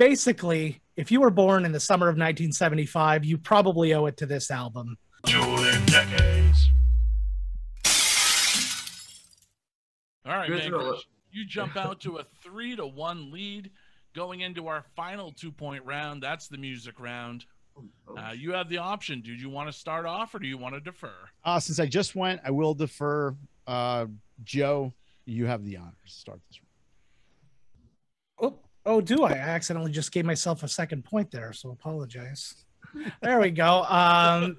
basically, if you were born in the summer of 1975, you probably owe it to this album. Dueling decades. All right, Good man. Chris, You jump out to a three to one lead going into our final two point round. That's the music round. Uh, you have the option. Do you want to start off or do you want to defer? Uh, since I just went, I will defer. Uh, Joe, you have the honors. to Start this. Oh, oh, do I? I accidentally just gave myself a second point there, so apologize. There we go. Um,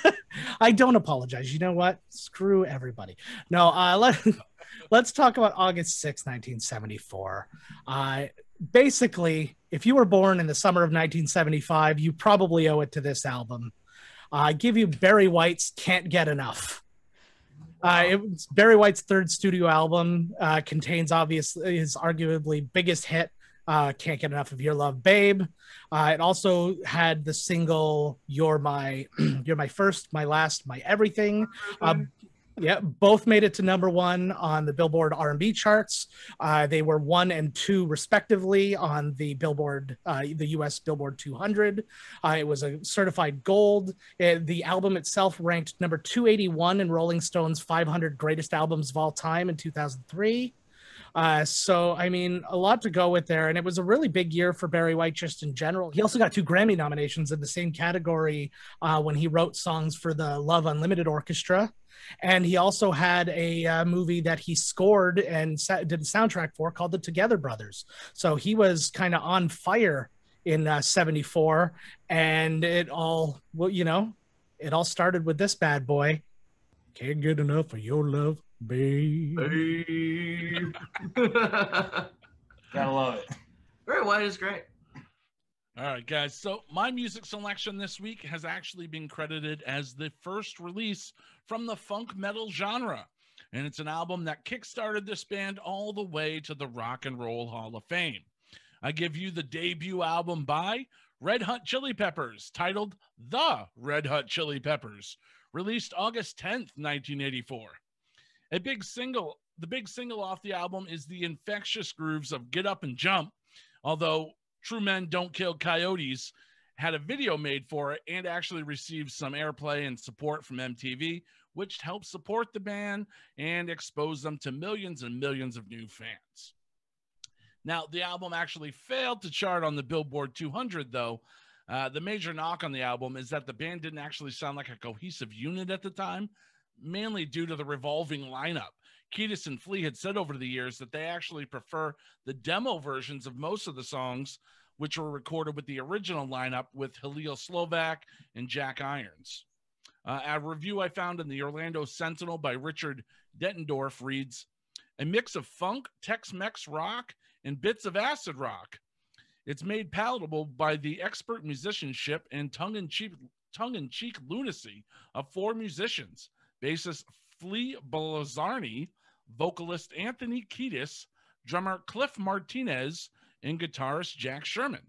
I don't apologize. You know what? Screw everybody. No, uh, let, let's talk about August 6, 1974. Uh, basically, if you were born in the summer of 1975, you probably owe it to this album. Uh, I give you Barry White's Can't Get Enough. Uh, it was Barry White's third studio album. Uh, contains obviously his arguably biggest hit, uh, "Can't Get Enough of Your Love, Babe." Uh, it also had the single "You're My, You're My First, My Last, My Everything." Uh, yeah, both made it to number one on the Billboard R&B charts. Uh, they were one and two respectively on the Billboard, uh, the U.S. Billboard 200. Uh, it was a certified gold. It- the album itself ranked number 281 in Rolling Stone's 500 greatest albums of all time in 2003. Uh, so, I mean, a lot to go with there. And it was a really big year for Barry White just in general. He also got two Grammy nominations in the same category uh, when he wrote songs for the Love Unlimited Orchestra. And he also had a uh, movie that he scored and sa- did the soundtrack for called The Together Brothers. So he was kind of on fire in uh, 74. And it all, well, you know, it all started with this bad boy. Can't get enough of your love, babe. Babe. Gotta love it. Barry White is great. All right, guys. So my music selection this week has actually been credited as the first release from the funk metal genre. And it's an album that kickstarted this band all the way to the Rock and Roll Hall of Fame. I give you the debut album by Red Hot Chili Peppers, titled The Red Hot Chili Peppers, released August 10th, 1984. A big single, the big single off the album is the infectious grooves of Get Up and Jump, although True Men Don't Kill Coyotes had a video made for it and actually received some airplay and support from MTV, which helped support the band and expose them to millions and millions of new fans. Now, the album actually failed to chart on the Billboard 200, though. Uh, the major knock on the album is that the band didn't actually sound like a cohesive unit at the time, mainly due to the revolving lineup. Kiedis and Flea had said over the years that they actually prefer the demo versions of most of the songs, which were recorded with the original lineup with Hillel Slovak and Jack Irons. Uh, a review I found in the Orlando Sentinel by Richard Dettendorf reads A mix of funk, Tex Mex rock, and bits of acid rock. It's made palatable by the expert musicianship and tongue in cheek tongue in cheek lunacy of four musicians bassist Flea Balzary, vocalist Anthony Kiedis, drummer Cliff Martinez, and guitarist Jack Sherman.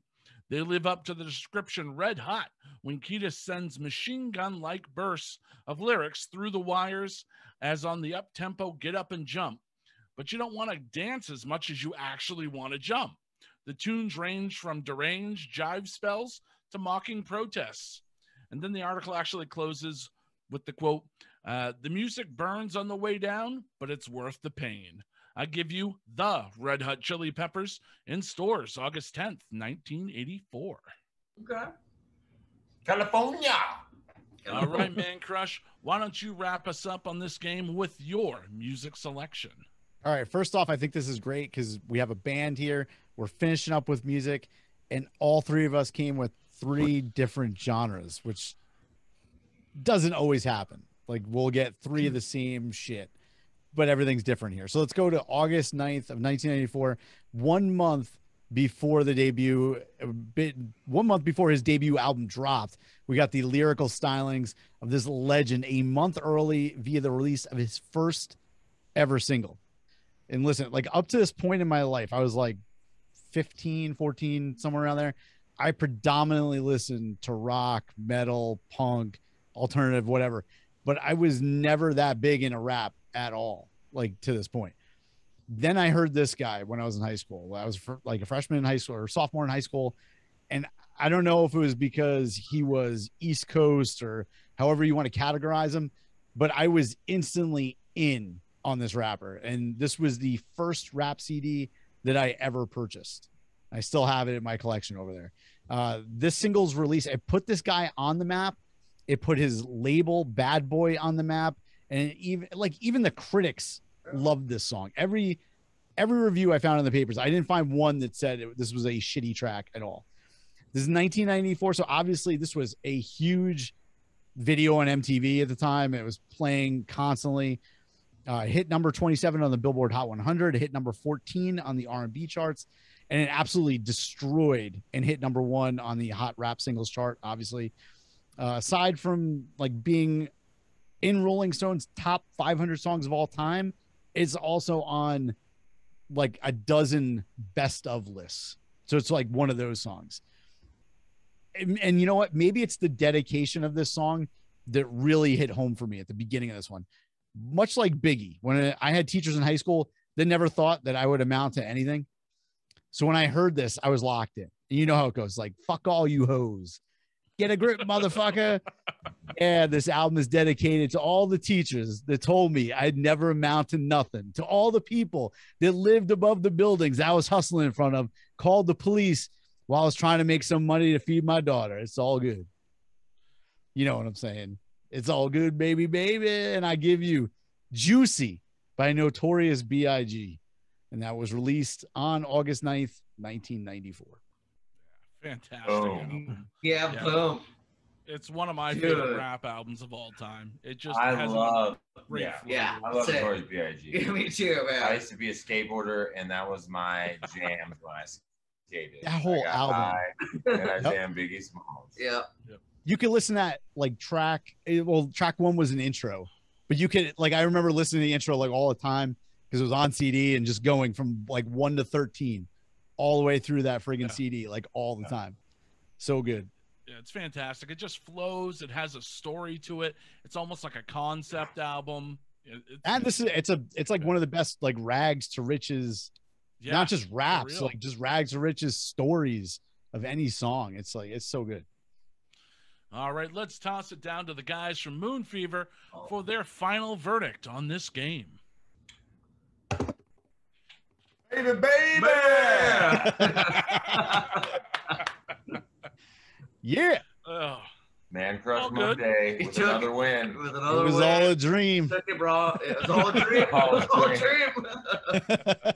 They live up to the description red hot when Kiedis sends machine gun like bursts of lyrics through the wires, as on the up tempo Get Up and Jump. But you don't want to dance as much as you actually want to jump. The tunes range from deranged jive spells to mocking protests. And then the article actually closes with the quote uh, The music burns on the way down, but it's worth the pain. I give you the Red Hot Chili Peppers in stores August 10th, 1984. Okay. California. All right, Mancrush, why don't you wrap us up on this game with your music selection? All right. First off, I think this is great because we have a band here. We're finishing up with music, and all three of us came with three different genres, which doesn't always happen. Like we'll get three of the same shit, but everything's different here. So let's go to August 9th of 1994, one month before the debut, bit one month before his debut album dropped. We got the lyrical stylings of this legend a month early via the release of his first ever single. And listen, like up to this point in my life, I was like 15, 14, somewhere around there. I predominantly listened to rock, metal, punk, alternative, whatever. But I was never that big into rap at all, like to this point. Then I heard this guy when I was in high school. I was fr- like a freshman in high school or sophomore in high school, and I don't know if it was because he was East Coast or however you want to categorize him, but I was instantly in on this rapper, and this was the first rap CD that I ever purchased. I still have it in my collection over there. Uh, this single's release, it put this guy on the map. It put his label Bad Boy on the map, and even like even the critics loved this song. Every every review I found in the papers, I didn't find one that said it, this was a shitty track at all. This is 1994, so obviously this was a huge video on MTV at the time. It was playing constantly. Uh, hit number 27 on the Billboard Hot 100. Hit number 14 on the R&B charts, and it absolutely destroyed and hit number one on the Hot Rap Singles chart. Obviously, uh, aside from like being in Rolling Stone's top 500 songs of all time, it's also on like a dozen best of lists. So it's like one of those songs. And, and you know what? Maybe it's the dedication of this song that really hit home for me at the beginning of this one. Much like Biggie, when I had teachers in high school that never thought that I would amount to anything. So when I heard this, I was locked in. And you know how it goes like, fuck all you hoes. Get a grip, motherfucker. yeah, this album is dedicated to all the teachers that told me I'd never amount to nothing, to all the people that lived above the buildings I was hustling in front of, called the police while I was trying to make some money to feed my daughter. It's all good. You know what I'm saying? It's all good, baby, baby. And I give you Juicy by Notorious B.I.G. And that was released on August 9th, 1994. Fantastic. Boom. Yeah, Yeah. boom. It's one of my Dude. favorite rap albums of all time. It just I has love. great Yeah, flavor. Yeah. I love Notorious B.I.G. Me too, I used to be a skateboarder, and that was my jam when I skated. That whole I album. high, and I Yep. jammed Biggie Smalls. Yeah. You could listen to that like track eh, well track one was an intro but you could like i remember listening to the intro like all the time because it was on cd and just going from like 1 to 13 all the way through that friggin' Yeah. cd like all the Yeah. time so good Yeah, it's fantastic. It just flows. It has a story to it. It's almost like a concept album. It- and this is it's a it's like one of the best like rags to riches yeah, not just raps like just rags to riches stories of any song it's like it's so good All right, let's toss it down to the guys from Moon Fever for their final verdict on this game. Baby, baby. yeah Oh, Mancrush All my day with took- another win. With it was win. all a dream Took it, bro. It was all a dream. All a was all a dream. dream.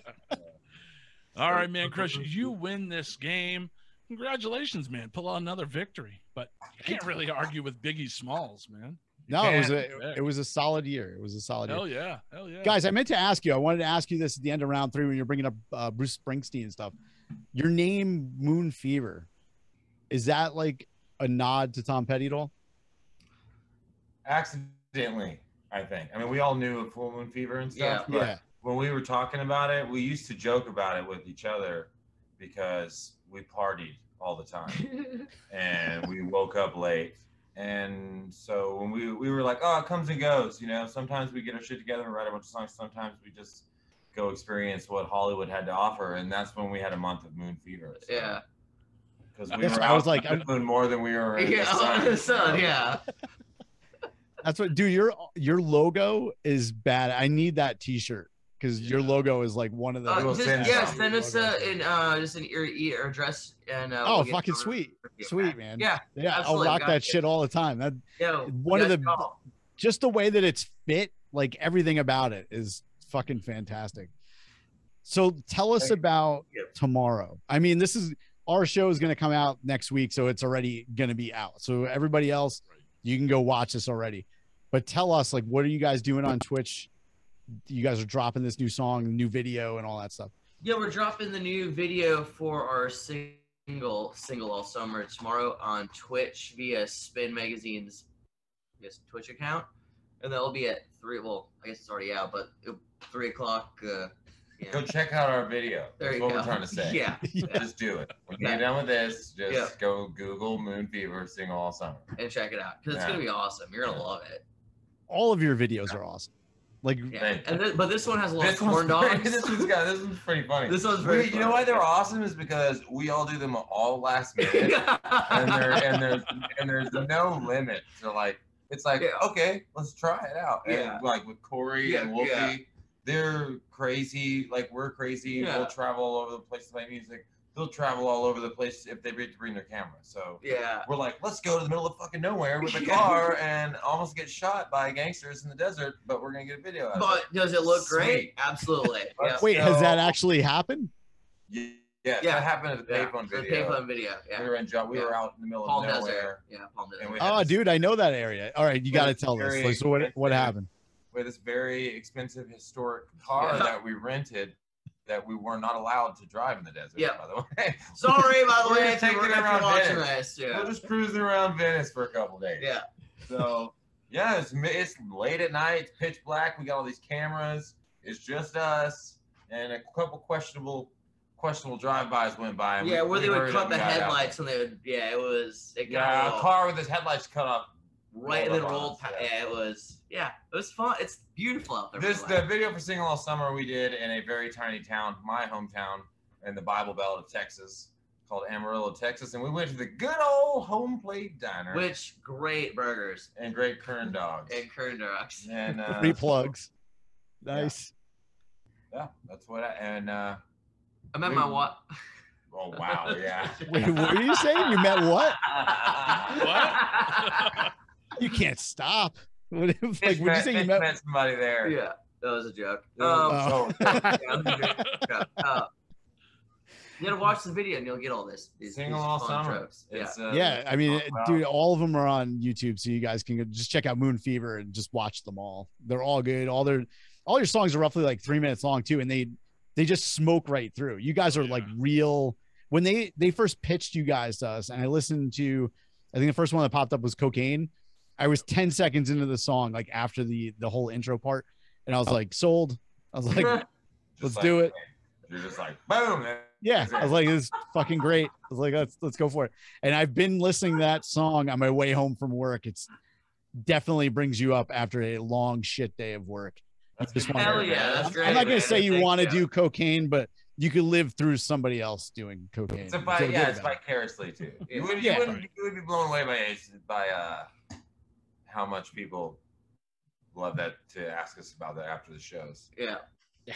all right, man, Crush, you win this game. Congratulations, man. Pull out another victory. But you can't really argue with Biggie Smalls, man. no it was a it was a solid year it was a solid year Hell yeah. Hell yeah. Guys, I meant to ask you. I wanted to ask you this at the end of round three when you're bringing up uh, Bruce Springsteen and stuff. Your name, Moon Fever, is that like a nod to Tom Petty at all? Accidentally, I think. I mean, we all knew of Full Moon Fever and stuff, Yeah. but Yeah. when we were talking about it, we used to joke about it with each other because we partied all the time and we woke up late. And so when we we were like, oh, it comes and goes, you know. Sometimes we get our shit together and write a bunch of songs. Sometimes we just go experience what Hollywood had to offer, and that's when we had a month of Moon Fever. so- yeah. because we That's were I was like, in the moon more than we were. In Yeah, the sun. the sun. Yeah. That's what, dude. Your your logo is bad. I need that T-shirt because your logo is like one of the. Uh, just, yeah, some. send us uh, in uh, just an your, your address and uh, oh, we'll fucking sweet, sweet man. Yeah, yeah. I'll rock that you. shit all the time. That yo, One of the- call. just the way that it's fit, like everything about it is fucking fantastic. So tell us Thank about Yeah. tomorrow. I mean, this is our show is going to come out next week, so it's already going to be out. So everybody else, you can go watch this already. But tell us, like, what are you guys doing on Twitch? You guys are dropping this new song, new video, and all that stuff. Yeah, we're dropping the new video for our single single all summer tomorrow on Twitch via Spin Magazine's I guess Twitch account, and that'll be at three. Well, I guess it's already out, but it, three o'clock. Uh, yeah. Go check out our video. there That's you what go. we're trying to say. Yeah, Just do it. When you're done with this, just Yeah. go Google Moon Fever single all summer. and check it out because it's gonna be awesome. You're gonna Yeah. love it. All of your videos are awesome. Like Yeah. And then, but this one has a lot This of corn one's pretty- this one's got this one's pretty funny. This one's We- very you know why they're awesome is because we all do them all last minute, and and there's and there's no limit to like it's like Yeah. okay, let's try it out. And Yeah. like with Corey Yeah, and Wolfie, yeah. they're crazy. Like we're crazy. Yeah. We'll travel all over the place to play music. They'll travel all over the place if they bring to bring their camera. So yeah. we're like, let's go to the middle of fucking nowhere with a Yeah. car and almost get shot by gangsters in the desert, but we're gonna get a video out of it. But does it look Sweet. great? Absolutely. Yeah. Let's wait, has that actually happened? it. Yeah, Yeah. that happened at the Yeah. payphone The video. payphone video. We were in jo- we Yeah. were out in the middle Palm of Desert. Yeah, Palm Desert. And we oh, had Oh, this- dude, I know that area. All right, you got to tell this. Like, so what what happened? We had this very expensive historic car Yeah. that we rented that we were not allowed to drive in the desert. Yeah. By the way, Sorry, by the way, just if you're, taking it if you're around watching Venice. this. Yeah. we're just cruising around Venice for a couple days. Yeah. So yeah, it's, it's late at night. It's pitch black. We got all these cameras. It's just us and a couple questionable questionable drive-bys went by. and we- Yeah, where we they would cut the headlights and they would. Yeah, it was. It Yeah, a little- car with its headlights cut off. Right and then rolled up on rolled. us, pa- yeah. yeah, it was. Yeah, it was fun. It's beautiful out there. This the the video for Single All Summer we did in a very tiny town, my hometown, in the Bible Belt of Texas, called Amarillo, Texas, and we went to the good old home plate diner Which great burgers and great Kern dogs. and current dogs. And uh, Free plugs. Nice. yeah, that's what. I, and uh, I met my what? oh wow, yeah. Wait, what were you saying? You met what? What? You can't stop. What, like, Mitch would you met, say you met? met somebody there. yeah, that was a joke. Um, was so- Oh. yeah, that was a joke. Uh, you gotta watch the video and you'll get all this. These, Single these All Summer. jokes. Yeah. Uh, yeah, I mean, talk about- dude, all of them are on YouTube, so you guys can just check out Moon Fever and just watch them all. They're all good. All their all your songs are roughly like three minutes long too, and they they just smoke right through. You guys are like real. When they they first pitched you guys to us, and I listened to, I think the first one that popped up was Cocaine. I was ten seconds into the song, like after the the whole intro part, and I was like sold. I was like, let's like- do it. You're just like boom. Yeah, I was like, "This is fucking great." I was like, "Let's let's go for it." And I've been listening to that song on my way home from work. It's definitely brings you up after a long shit day of work. That's Just good wanna- to Hell yeah, man. that's I'm not gonna man. say you want to do cocaine, but you could live through somebody else doing cocaine. It's a and vi- feel yeah, it's about it. vicariously too. You would, Yeah. you, wouldn't, you would be blown away by by uh, how much people love that to ask us about that after the shows. Yeah.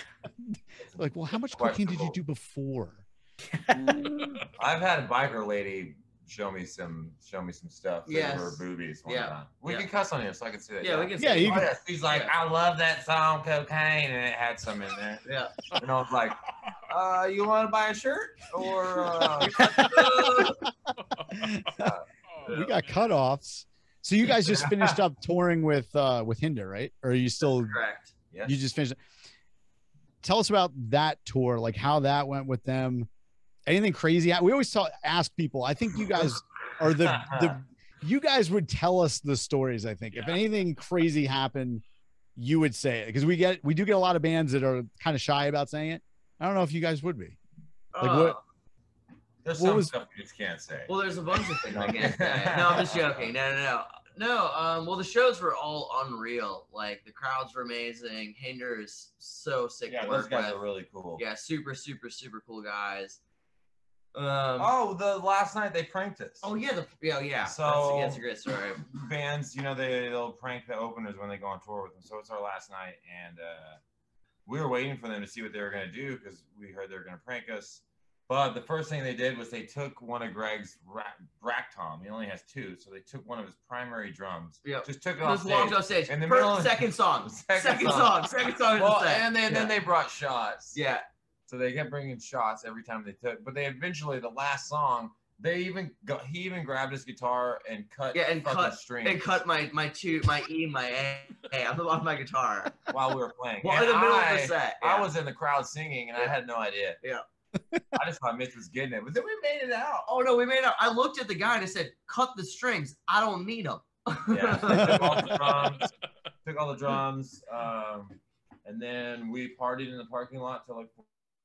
Like, well, how much cocaine did you do before? I've had a biker lady show me some show me some stuff through Yes. her boobies one Yeah. time. We Yeah. can cuss on here, so I can see that. Yeah, we can. Yeah, say- you Oh, can- yeah. She's like, Yeah. I love that song, cocaine, and it had some in there. Yeah. And I was like, uh, you want to buy a shirt or? Uh... We got cutoffs. So you guys just finished up touring with uh with Hinder, right? Or are you still Correct. yes. you just finished tell us about that tour like how that went with them. Anything crazy? We always tell, ask people. I think you guys are the the you guys would tell us the stories i think. If anything crazy happened you would say it. Because we get we do get a lot of bands that are kind of shy about saying it. I don't know if you guys would be. Like Uh, what- There's what some was- stuff you just can't say. Well, there's a bunch of things I can't say. No, I'm just joking. No, no, no. No, um, well, the shows were all unreal. Like, the crowds were amazing. Hinder is so sick yeah, to those guys with. are really cool. Yeah, super, super, super cool guys. Um, Oh, the last night they pranked us. oh, yeah, the, yeah, yeah. So- that's, a- that's a great story. bands, you know, they they'll prank the openers when they go on tour with them. So it's our last night, and uh, we were waiting for them to see what they were gonna do because we heard they were gonna prank us. But the first thing they did was they took one of Greg's rack, rack tom. He only has two, so they took one of his primary drums. Yep. Just took it off Just stage. off stage. In the Per- middle of- second song. Second Second, song. song. Second song. the Well, set. and then, then they brought shots. Yeah. So they kept bringing shots every time they took. But they eventually, the last song, they even got, he even grabbed his guitar and cut Yeah, and cut- strings And cut my my two my E my A on the on my guitar. while we were playing. Well, And in the middle I, of the set. I was in the crowd singing and I had no idea. Yeah. I just thought Mitch was getting it, but then we made it out. Oh no, we made it out. I looked at the guy and I said, "Cut the strings. I don't need them." Yeah. took all the drums, took all the drums, um, and then we partied in the parking lot till like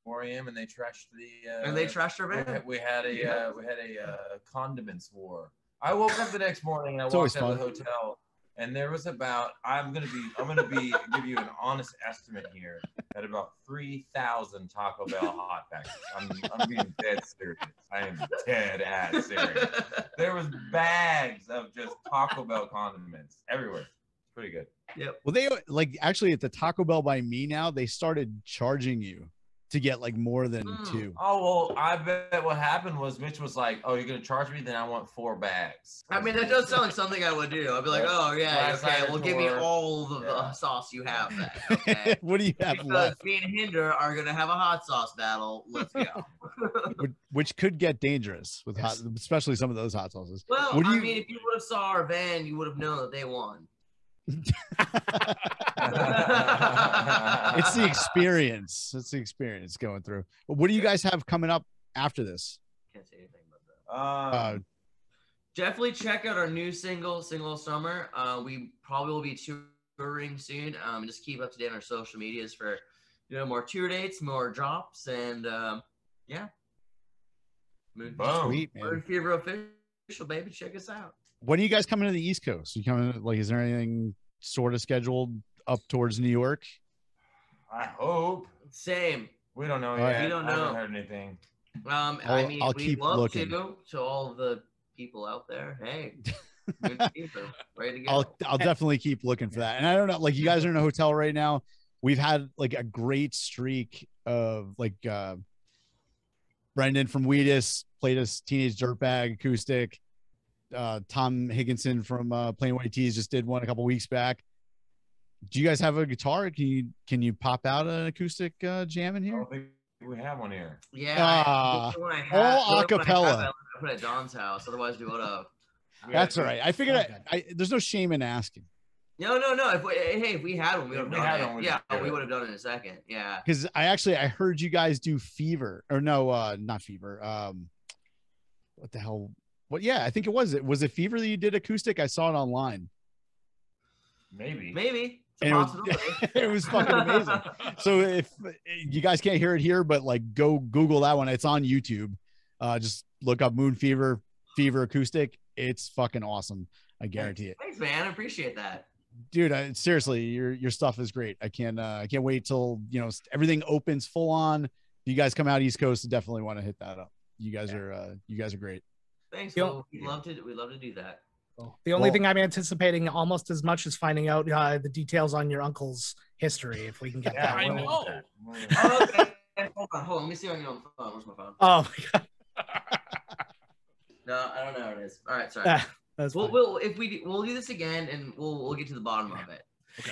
4 a.m. and they trashed the. Uh, and they trashed our we band. we had a Yeah. uh, we had a uh, condiments war. I woke up the next morning and I It's walked always out of the hotel and there was about I'm gonna be I'm gonna be give you an honest estimate here at about three thousand Taco Bell hot bags. I'm I'm being dead serious. I am dead ass serious. There was bags of just Taco Bell condiments everywhere. Pretty good. Yeah. Well, they like actually at the Taco Bell by me now, they started charging you to get like more than Mm. two. Oh well, I bet what happened was Mitch was like, "Oh, you're gonna charge me? Then I want four bags." I mean, that does sound like something I would do. I'd be like, oh yeah, Last okay, night well give me all the, the yeah. sauce you have then. Okay. what do you have because left? me and Hinder are gonna have a hot sauce battle. Let's go. Which, which could get dangerous with hot, especially some of those hot sauces. well, What do I you- mean, if you would have saw our van, you would have known that they won. It's the experience. It's the experience going through. What do you guys have coming up after this? Can't say anything about that. Uh, Um, Definitely check out our new single, "Single Summer." Uh, we probably will be touring soon. Um, just keep up to date on our social medias for you know more tour dates, more drops, and um, yeah. Moon, Boom. sweet Moon. Fever official, baby. Check us out. When are you guys coming to the East Coast? You coming? Like, is there anything sort of scheduled up towards New York? I hope Same. we don't know yet. right. We don't I haven't know. heard anything. Um, I I'll- mean, I'll we'd keep love looking. to to all the people out there. Hey, Moon Fever, ready to go. I'll I'll definitely keep looking for that. And I don't know, like you guys are in a hotel right now. We've had like a great streak of like uh Brendan from Wheatus played us Teenage Dirtbag acoustic. Uh Tom Higgenson from uh Plain White T's just did one a couple weeks back. Do you guys have a guitar? Can you can you pop out an acoustic uh jam in I here? don't think we have one here. yeah, Ah, I, the one I had- all the one I acapella. have, I put at Don's house. Otherwise, we would have. That's all have- right. I figured Okay. I, I there's no shame in asking. No, no, no. If we, hey, if we had one, we would have done it. we'd Yeah, we would have done it in a second. Yeah. because I actually I heard you guys do Fever or no, uh not Fever. Um, what the hell? What? Yeah, I think it was. It was it Fever that you did acoustic. I saw it online. Maybe. Maybe. And it was- it was fucking amazing. So if you guys can't hear it here, but like go Google that one. It's on YouTube. Uh, just look up Moon Fever Fever acoustic. It's fucking awesome. I guarantee it, Thanks, man. I appreciate that. dude. I, seriously, your your stuff is great. I can't uh, I can't wait till you know everything opens full on. You guys come out East Coast, definitely want to hit that up. You guys are uh, you guys are great. Thanks. Yo- Well, we'd love to. We'd love to do that. The only Well- thing I'm anticipating almost as much as finding out uh, the details on your uncle's history, if we can get Yeah, that. I one. know. Oh, okay. hold on. Hold on. Let me see if I can get on the phone. Where's my phone? Oh, my God. No, I don't know where it is. All right. Sorry. Ah, that's We'll, we'll if we we'll do this again and we'll we'll get to the bottom of it.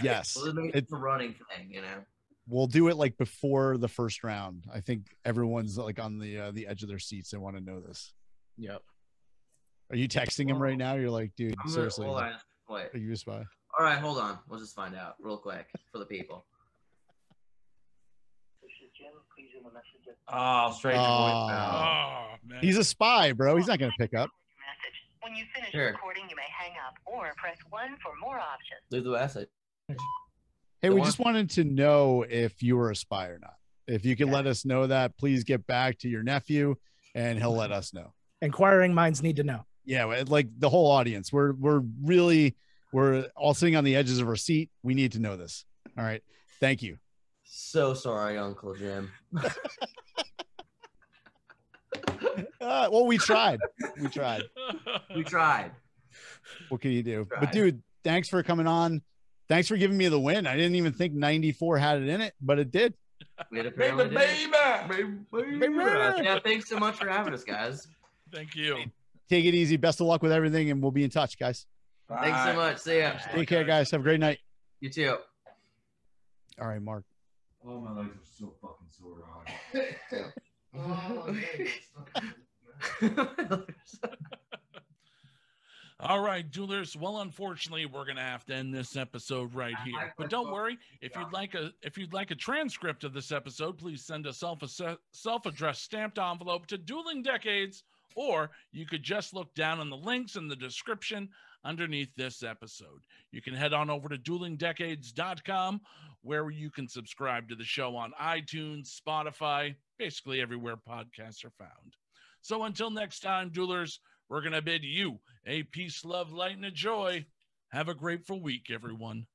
Yes, We'll make It- it a running thing, you know. we'll do it like before the first round. I think everyone's like on the uh, the edge of their seats. They want to know this. Yep. Are you texting him right now? You're like, dude, gonna, seriously, hold on. Wait. are you a spy? All right, hold on. We'll just find out real quick for the people. Oh, straight to Oh. voicemail. Oh man. He's a spy, bro. He's not gonna pick up. When you finish Sure. recording, you may hang up or press 1 for more options. Leave the message. Hey, The we one- just wanted to know if you were a spy or not. If you can let us know that, please get back to your nephew, and he'll let us know. Inquiring minds need to know. Yeah, like the whole audience, we're we're really we're all sitting on the edges of our seat. We need to know this. All right, thank you. So sorry, Uncle Jim. Uh, well, we tried. We tried. We tried. What can you do? But dude, thanks for coming on. Thanks for giving me the win. I didn't even think 94 had it in it, but it did. We had Baby, apparently did. baby. Baby. Yeah, thanks so much for having us, guys. Thank you. Take it easy. Best of luck with everything, and we'll be in touch, guys. Thanks so much. See ya. Take care, guys. Have a great night. You too. All right, Mark. Oh, my legs are so fucking sore. dog. All right, Duelers. Well, unfortunately, we're gonna have to end this episode right here. But don't worry. If you'd like a if you'd like a transcript of this episode, please send a self self addressed stamped envelope to Dueling Decades, or you could just look down on the links in the description underneath this episode. You can head on over to duelingdecades.com where you can subscribe to the show on iTunes, Spotify, basically everywhere podcasts are found. So until next time, Duelers, we're going to bid you a peace, love, light, and a joy. Have a grateful week, everyone.